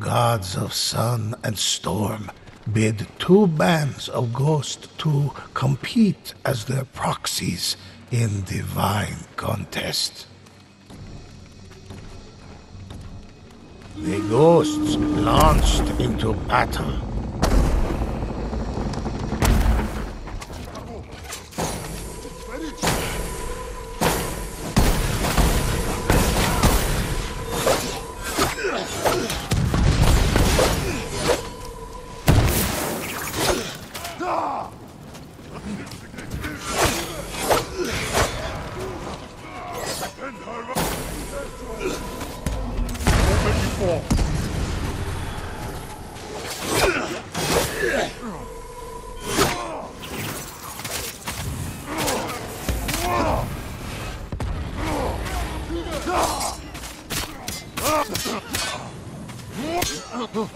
gods of sun and storm, bid two bands of ghosts to compete as their proxies in divine contest. The ghosts launched into battle. Watch out!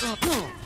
That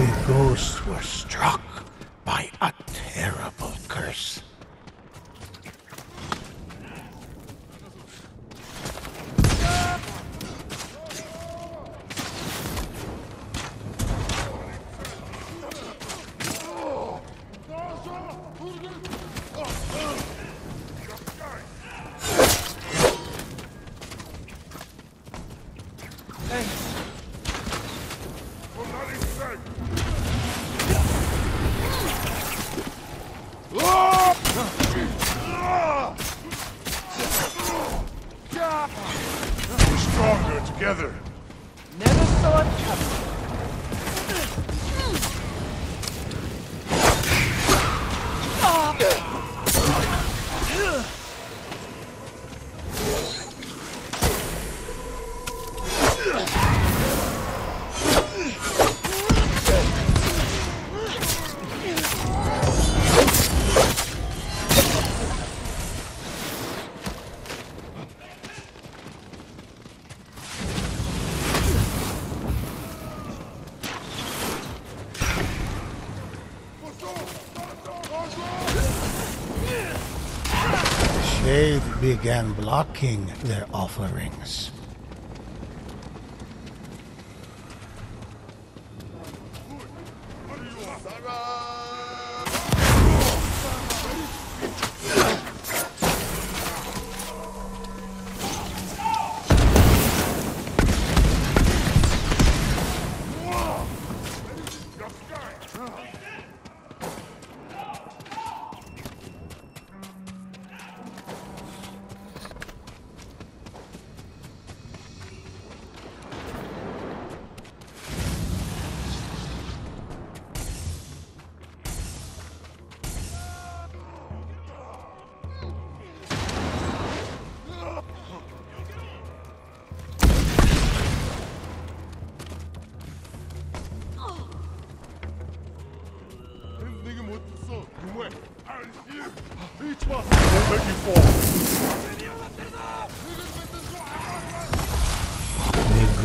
The ghosts were struck by a terrible curse. We're stronger together. Never saw it coming. Began blocking their offerings.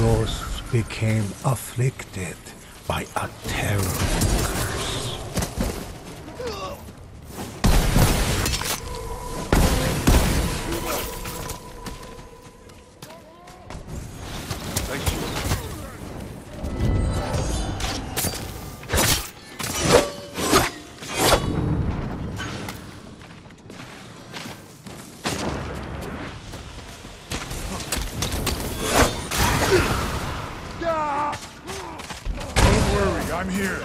Ghosts became afflicted by a terrible I'm here.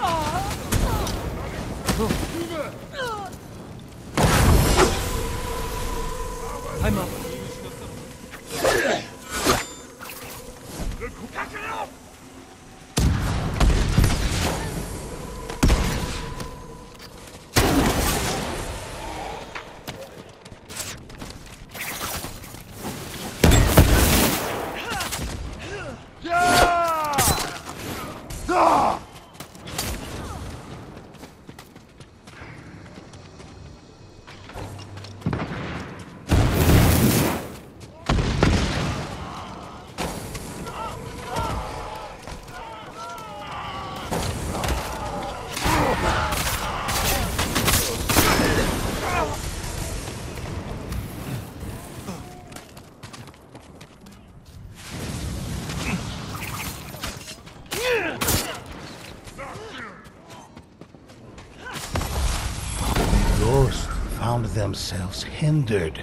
Themselves hindered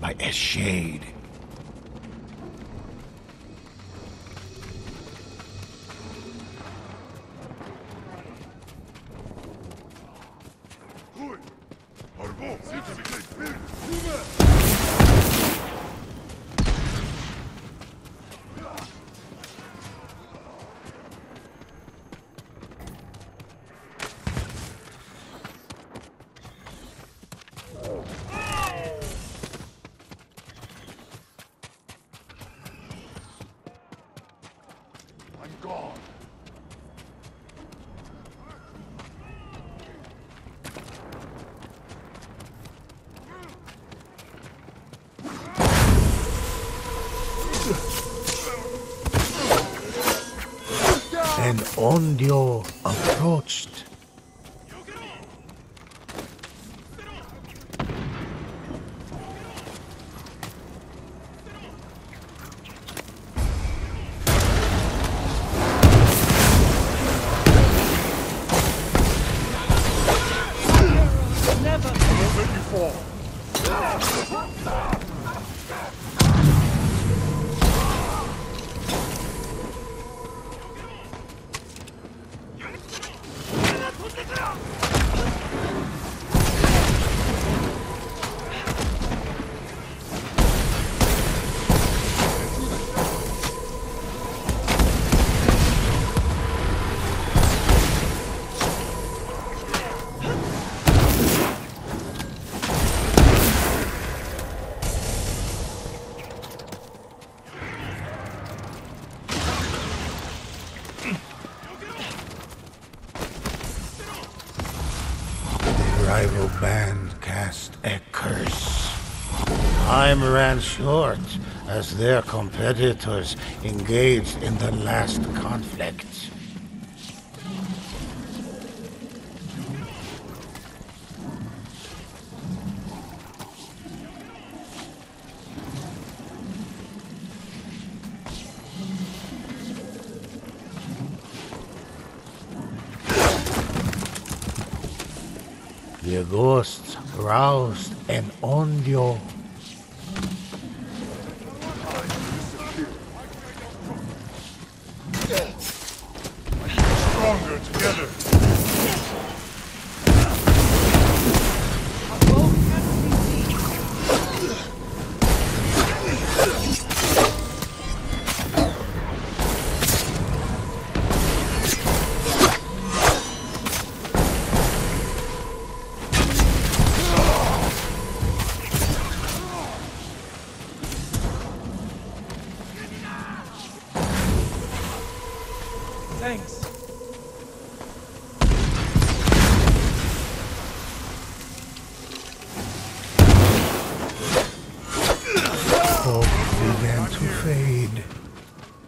by a shade. I'm And on your Never. Short as their competitors engaged in the last conflict. The ghosts roused and Ondio stronger together. Thanks.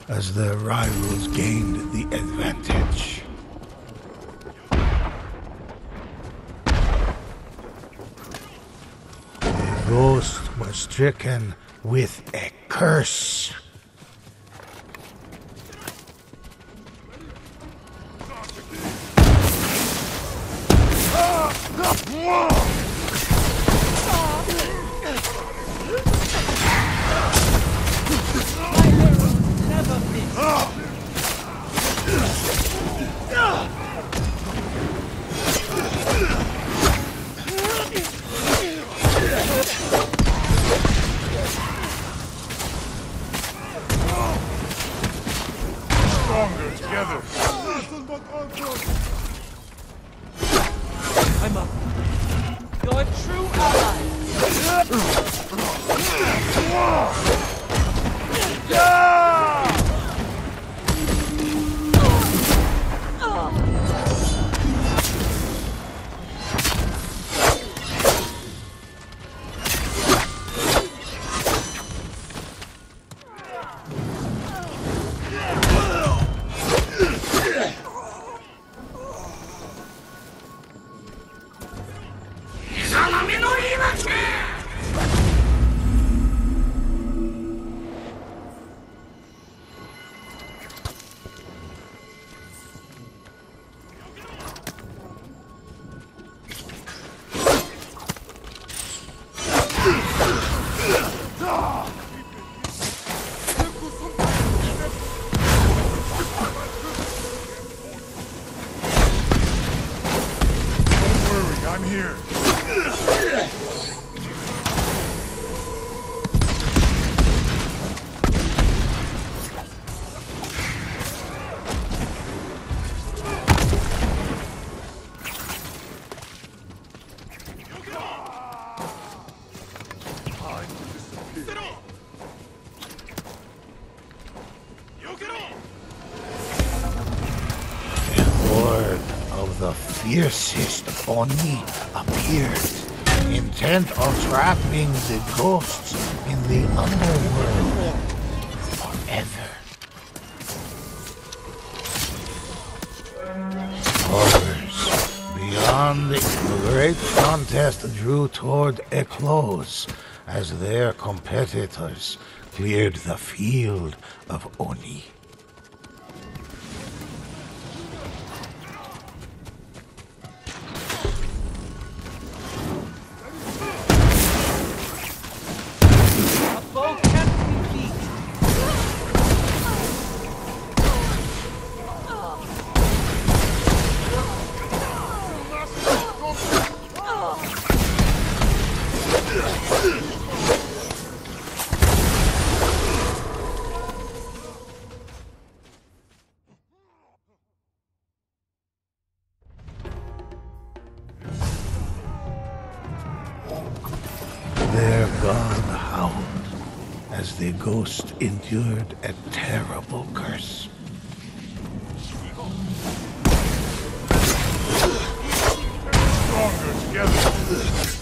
As their rivals gained the advantage. The ghost was stricken with a curse. Stronger together. I'm up. You're true ally. A horde of the fiercest Oni appeared, intent on trapping the ghosts in the underworld forever. Horrors beyond the great contest drew toward a close as their competitors cleared the field of Oni. Ghost endured a terrible curse. Stronger together.